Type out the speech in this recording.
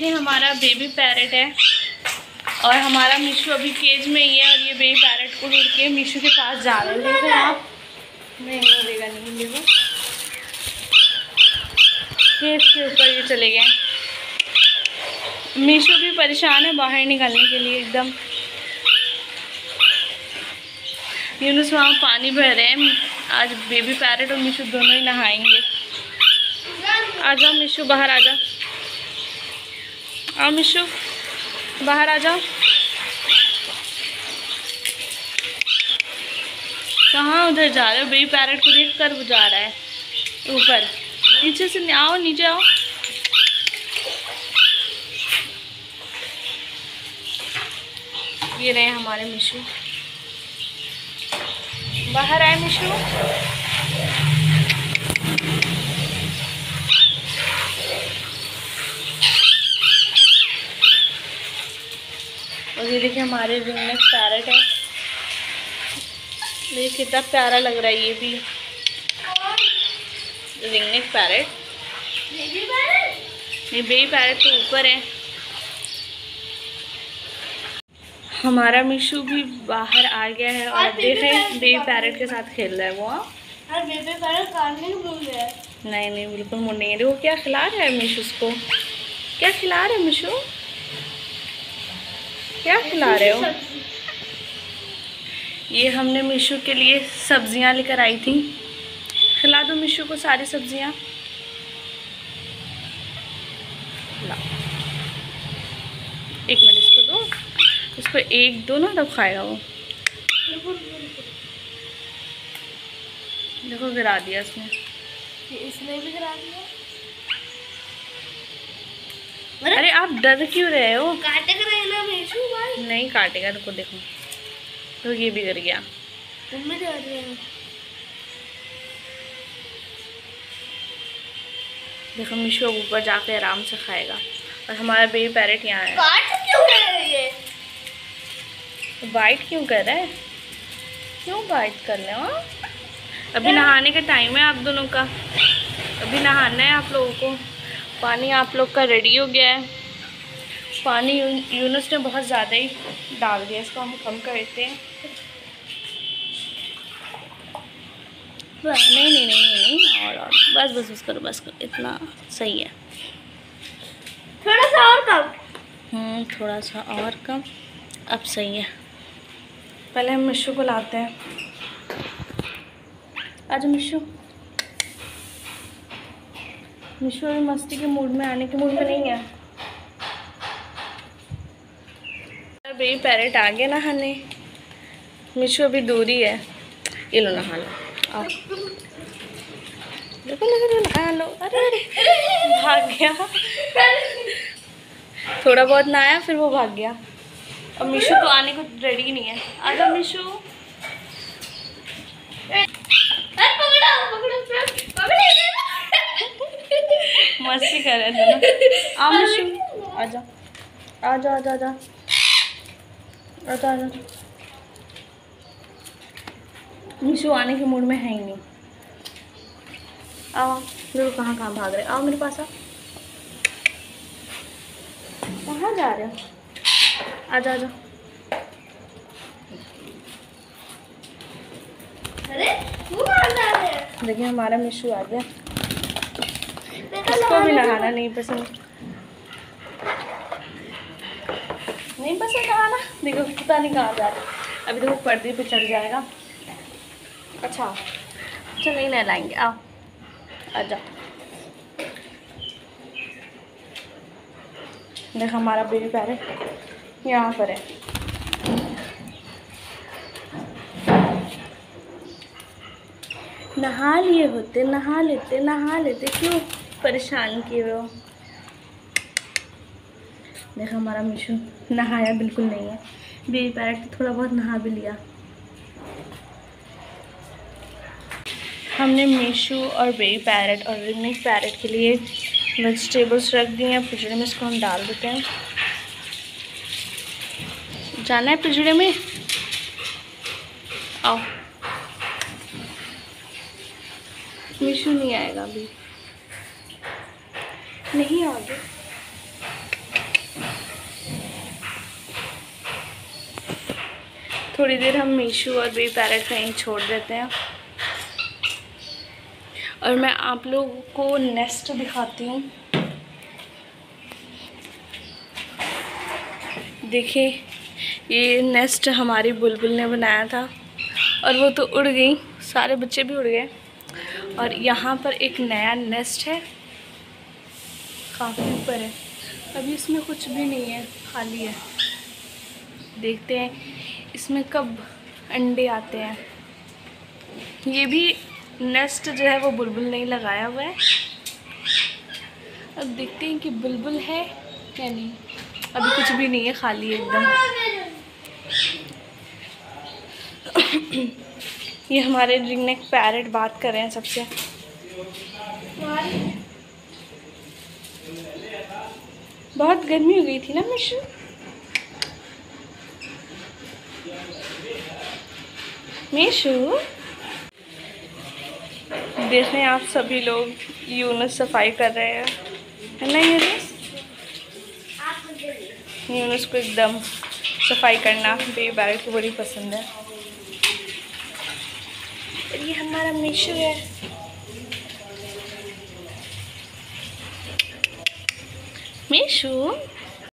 देखें हमारा baby parrot है। और हमारा मीशू अभी केज में ही है और ये बेबी पैरेट को उड़ के मीशू के पास जा रहे हैं। आप नहीं नहीं नहीं देखो। केज के ऊपर ये चले गए। मीशू भी परेशान है बाहर निकलने के लिए एकदम। यूनुस वहाँ पानी भर रहे हैं। आज बेबी पैरेट और मीशू दोनों ही नहाएँगे। आ जाओ मिशू, बाहर आ जाओ। आओ मिशू, बाहर आ जाओ। कहाँ उधर जा रहे हो? बेबी पैरेट को देख कर वो जा रहा है, ऊपर। नीचे से आओ, नीचे आओ। ये रहे हमारे मिशू। बाहर आए मिशू। ये देखिए हमारे रिंग में पैरट है। ये कितना प्यारा लग रहा है ये भी। रिंग नेक पैरट ये बेबी पैरट तो ऊपर है। हमारा मिशू भी बाहर आ गया है और देखे बेबी पैरट के साथ खेल रहा है वो। हाँ? नहीं नहीं बिल्कुल मुड़ नहीं देखो क्या खिला रहा है मिशू उसको? क्या खिला रहा है मिशू? क्या खिला रहे हो? ये हमने मिशू के लिए सब्ज़ियाँ लेकर आई थी। खिला दो मिशू को सारी सब्ज़ियाँ। एक मिनट इसको दो। इसको एक दो ना तब खाएगा वो। देखो गिरा दिया इसने। इसने भी करा दिया। अरे आप डर क्यों रहे हो? काटे कर रहे ना मेशू भाई नहीं काटेगा रुको देखो। तो ये भी गिर गया। हो। देखो मिशू ऊपर जाके आराम से खाएगा। और हमारा बेबी पैरेट यहाँ है। काट क्यों रहे हो ये? बाइट क्यों कर रहा है? क्यों बाइट कर रहे हाँ? अभी नहाने का टाइम है आप दोनों का। अभी नहाना है आप लोगों को। पानी आप लोग का रेडी हो गया है। पानी यून- यूनुस ने बहुत ज़्यादा ही डाल दिया इसको हम कम करते हैं। नहीं नहीं नहीं नहीं नहीं और और बस बस बस करो बस करो इतना सही है। थोड़ा सा और कम। हम्म थोड़ा सा और कम अब सही है। पहले हम मिशू को लाते हैं। आज मिशू मिशू अभी मस्ती के मूड में आने के मूड में नहीं है। बेबी पैरेट आ गया नहाने मिशू अभी दूरी है। ये लो नहा लो। आओ। देखो देखो, नहा लो। अरे अरे भाग गया। थोड़ा बहुत नहाया फिर वो भाग गया। अब मिशू तो आने को रेडी नहीं है। आ जाओ मिशू। अरे पकड़ो पकड़ो पकड़ो। मस्ती कर रहे थे ना आ मिशू। आ जा आ जा आ जा आ आ आ जा मिशू आने के मूड में है ही नहीं। आओ देखो कहाँ कहाँ भाग रहे आओ मेरे पास आओ कहाँ जा रहे हो? आ जा आ जा। देखिए हमारा मिशू आ गया। इसको भी नहाना नहीं पसंद। नहीं बस पसंद नहाना देखो, पता नहीं कहाँ जा रहा। अभी देखो, पर्दे पे चढ़ जाएगा। अच्छा चल, नहीं नहलाएँगे। आओ आ जाओ देख, हमारा बेबी पैर है। यहाँ पर है। नहा लिए होते, नहा लेते नहा लेते। क्यों परेशान किए हो? देखो हमारा मिशू नहाया, बिल्कुल नहीं है। बेबी पैरेट थोड़ा बहुत नहा भी लिया। हमने मीशू और बेबी पैरेट और रिमिक पैरेट के लिए वेजिटेबल्स रख दिए हैं। पिजड़े में इसको हम डाल देते हैं। जाना है पिजड़े में? आओ। मीशू नहीं आएगा अभी। नहीं आगे। थोड़ी देर हम मीशू और बेबी पैरट कहीं छोड़ देते हैं। और मैं आप लोगों को नेस्ट दिखाती हूँ। देखिए, ये नेस्ट हमारी बुलबुल ने बनाया था और वो तो उड़ गई, सारे बच्चे भी उड़ गए। और यहाँ पर एक नया नेस्ट है, काफ़ी ऊपर है। अभी इसमें कुछ भी नहीं है, खाली है। देखते हैं इसमें कब अंडे आते हैं? ये भी नेस्ट जो है वो बुलबुल नहीं लगाया हुआ है। अब देखते हैं कि बुलबुल है या नहीं। अभी कुछ भी नहीं है, खाली एकदम। ये हमारे रिंगनेक पैरेट बात कर रहे हैं सबसे। बहुत गर्मी हो गई थी ना मिशु मिशु। देख रहे हैं आप सभी लोग यूनस सफ़ाई कर रहे हैं। है ना यूनस? यूनस को एकदम सफ़ाई करना बेबी बैग को बड़ी पसंद है। और ये हमारा मीशू है। मीशू